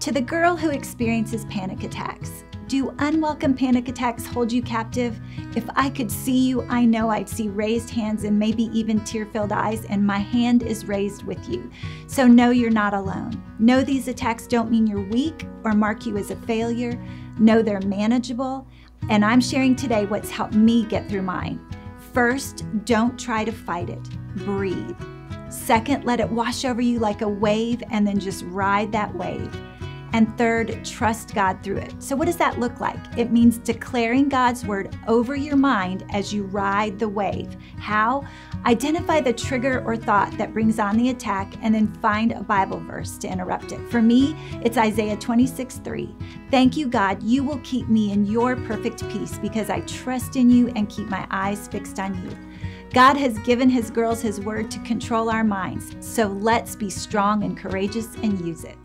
To the girl who experiences panic attacks, do unwelcome panic attacks hold you captive? If I could see you, I know I'd see raised hands and maybe even tear filled eyes, and my hand is raised with you. So know you're not alone. Know these attacks don't mean you're weak or mark you as a failure. Know they're manageable. And I'm sharing today what's helped me get through mine. First, don't try to fight it, breathe. Second, let it wash over you like a wave and then just ride that wave. And third, trust God through it. So, what does that look like? It means declaring God's word over your mind as you ride the wave. How? Identify the trigger or thought that brings on the attack and then find a Bible verse to interrupt it. For me, it's Isaiah 26 3. Thank you, God, you will keep me in your perfect peace because I trust in you and keep my eyes fixed on you. God has given his girls his word to control our minds, so let's be strong and courageous and use it.